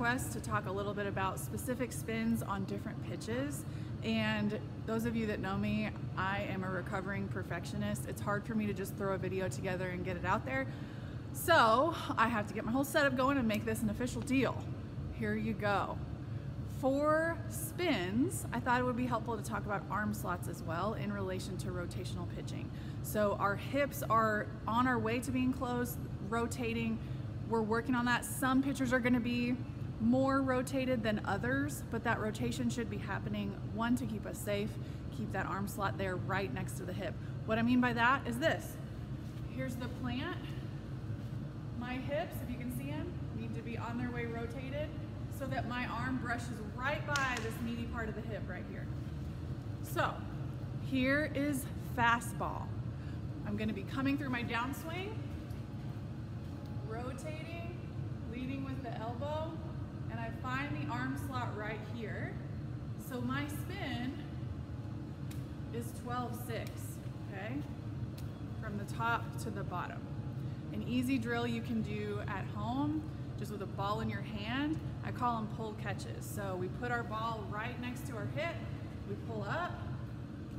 request to talk a little bit about specific spins on different pitches. And those of you that know me, I am a recovering perfectionist. It's hard for me to just throw a video together and get it out there. So I have to get my whole setup going and make this an official deal. Here you go. For spins, I thought it would be helpful to talk about arm slots as well in relation to rotational pitching. So our hips are on our way to being closed, rotating. We're working on that. Some pitchers are gonna be more rotated than others, but that rotation should be happening, one, to keep us safe, keep that arm slot there right next to the hip. What I mean by that is this. Here's the plant. My hips, if you can see them, need to be on their way rotated so that my arm brushes right by this meaty part of the hip right here. So here is fastball. I'm gonna be coming through my downswing, rotating, leading with the elbow, find the arm slot right here. So my spin is 12-6, okay? From the top to the bottom. An easy drill you can do at home just with a ball in your hand. I call them pull catches. So we put our ball right next to our hip, we pull up,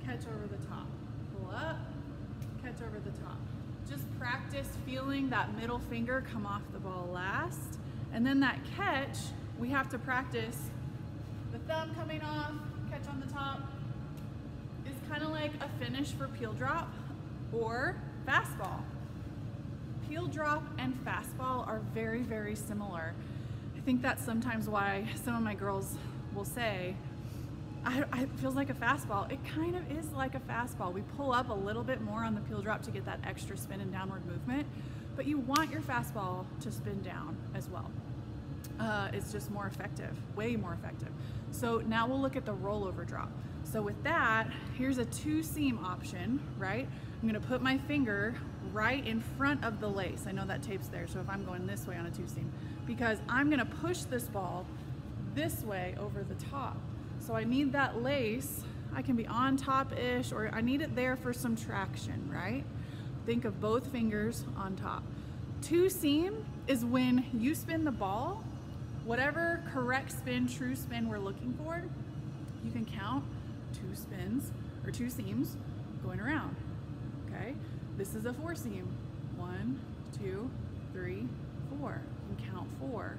catch over the top. Pull up, catch over the top. Just practice feeling that middle finger come off the ball last. And then that catch, we have to practice the thumb coming off, catch on the top, is kind of like a finish for peel drop or fastball. Peel drop and fastball are very, very similar. I think that's sometimes why some of my girls will say, I, I, it feels like a fastball. It kind of is like a fastball. We pull up a little bit more on the peel drop to get that extra spin and downward movement, but you want your fastball to spin down as well. Uh, it's just more effective, way more effective. So now we'll look at the rollover drop. So with that, here's a two seam option, right? I'm gonna put my finger right in front of the lace. I know that tape's there, so if I'm going this way on a two seam, because I'm gonna push this ball this way over the top. So I need that lace, I can be on top-ish, or I need it there for some traction, right? Think of both fingers on top. Two seam is when you spin the ball, whatever correct spin, true spin we're looking for, you can count two spins or two seams going around, okay? This is a four seam. One, two, three, four. You can count four.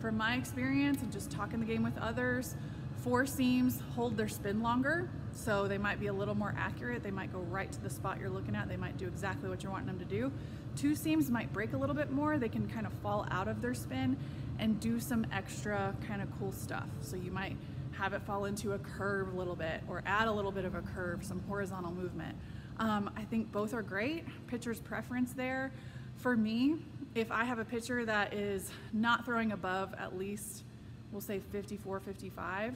From my experience and just talking the game with others, four seams hold their spin longer, so they might be a little more accurate. They might go right to the spot you're looking at. They might do exactly what you're wanting them to do. Two seams might break a little bit more. They can kind of fall out of their spin and do some extra kind of cool stuff. So you might have it fall into a curve a little bit or add a little bit of a curve, some horizontal movement. Um, I think both are great. Pitcher's preference there. For me, if I have a pitcher that is not throwing above at least, we'll say 54, 55,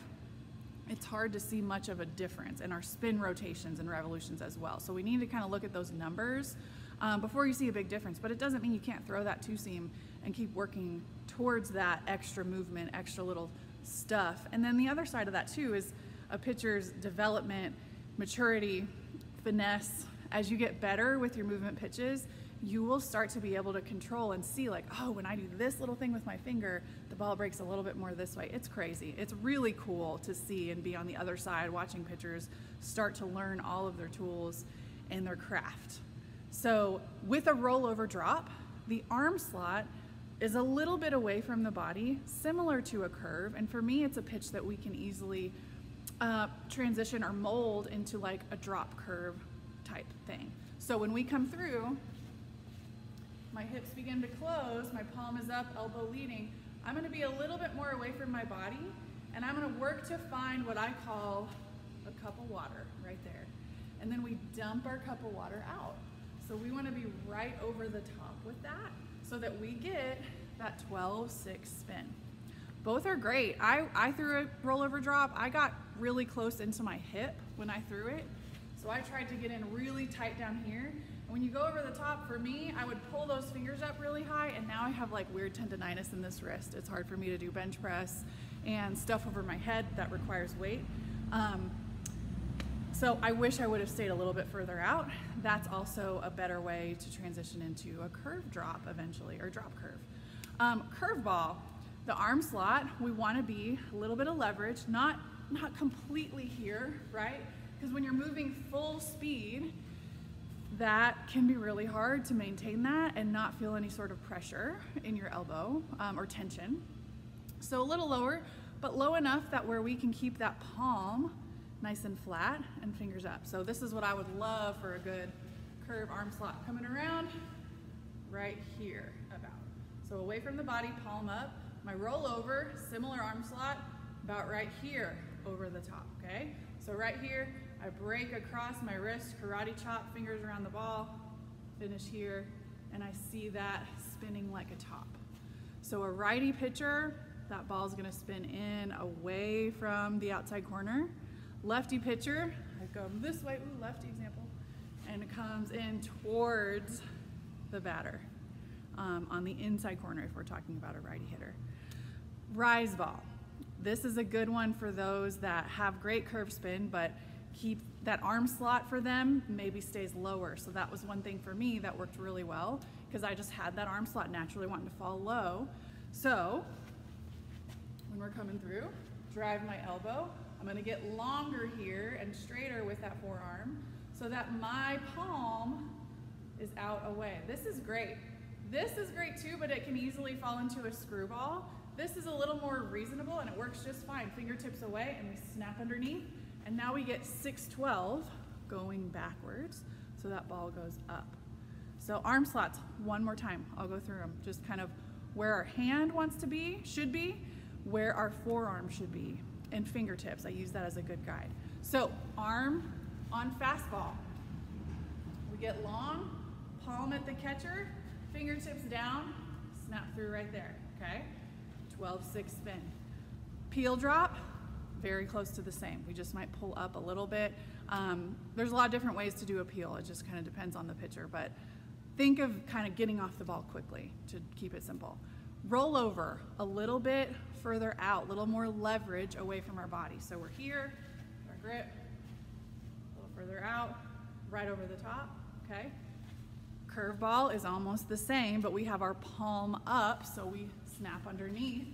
it's hard to see much of a difference in our spin rotations and revolutions as well. So we need to kind of look at those numbers um, before you see a big difference. But it doesn't mean you can't throw that two seam and keep working towards that extra movement, extra little stuff. And then the other side of that too is a pitcher's development, maturity, finesse. As you get better with your movement pitches, you will start to be able to control and see like, oh, when I do this little thing with my finger, the ball breaks a little bit more this way. It's crazy. It's really cool to see and be on the other side watching pitchers start to learn all of their tools and their craft. So with a rollover drop, the arm slot is a little bit away from the body, similar to a curve. And for me, it's a pitch that we can easily uh, transition or mold into like a drop curve type thing. So when we come through, my hips begin to close, my palm is up, elbow leading. I'm gonna be a little bit more away from my body and I'm gonna work to find what I call a cup of water right there. And then we dump our cup of water out. So we wanna be right over the top with that so that we get that 12-6 spin. Both are great. I, I threw a rollover drop. I got really close into my hip when I threw it. So I tried to get in really tight down here. And when you go over the top, for me, I would pull those fingers up really high and now I have like weird tendonitis in this wrist. It's hard for me to do bench press and stuff over my head that requires weight. Um, so I wish I would have stayed a little bit further out. That's also a better way to transition into a curve drop eventually, or drop curve. Um, curveball, The arm slot, we want to be a little bit of leverage, not, not completely here, right? Because when you're moving full speed, that can be really hard to maintain that and not feel any sort of pressure in your elbow um, or tension. So a little lower, but low enough that where we can keep that palm nice and flat and fingers up. So this is what I would love for a good curve arm slot coming around right here about. So away from the body, palm up. My rollover, similar arm slot, about right here over the top, okay? So right here, I break across my wrist, karate chop, fingers around the ball, finish here, and I see that spinning like a top. So a righty pitcher, that ball is gonna spin in away from the outside corner. Lefty pitcher, I go this way, ooh, lefty example, and it comes in towards the batter um, on the inside corner if we're talking about a righty hitter. Rise ball. This is a good one for those that have great curve spin, but keep that arm slot for them maybe stays lower. So that was one thing for me that worked really well because I just had that arm slot naturally wanting to fall low. So when we're coming through, drive my elbow. I'm gonna get longer here and straighter with that forearm so that my palm is out away. This is great. This is great too, but it can easily fall into a screwball. This is a little more reasonable and it works just fine. Fingertips away and we snap underneath. And now we get 612 going backwards. So that ball goes up. So arm slots, one more time. I'll go through them. Just kind of where our hand wants to be, should be, where our forearm should be, and fingertips. I use that as a good guide. So arm on fastball. We get long, palm at the catcher, fingertips down, snap through right there, okay? 12-6 spin. Peel drop, very close to the same. We just might pull up a little bit. Um, there's a lot of different ways to do a peel. It just kind of depends on the pitcher, but think of kind of getting off the ball quickly to keep it simple. Roll over a little bit further out, a little more leverage away from our body. So we're here, our grip, a little further out, right over the top, okay? Curveball is almost the same, but we have our palm up, so we snap underneath.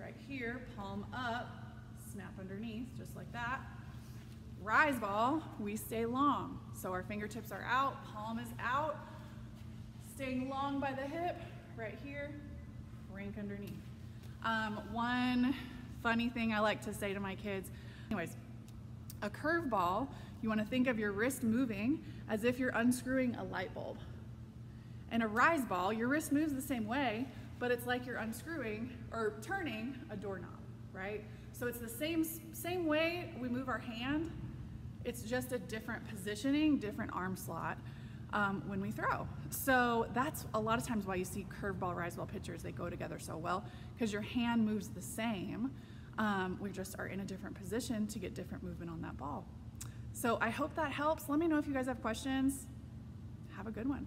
Right here, palm up, snap underneath, just like that. Rise ball, we stay long. So our fingertips are out, palm is out, staying long by the hip, right here, crank underneath. Um, one funny thing I like to say to my kids, anyways, a curveball, you want to think of your wrist moving as if you're unscrewing a light bulb. And a rise ball, your wrist moves the same way, but it's like you're unscrewing or turning a doorknob, right? So it's the same, same way we move our hand, it's just a different positioning, different arm slot um, when we throw. So that's a lot of times why you see curveball, rise ball pitchers, they go together so well because your hand moves the same. Um, we just are in a different position to get different movement on that ball. So I hope that helps. Let me know if you guys have questions. Have a good one.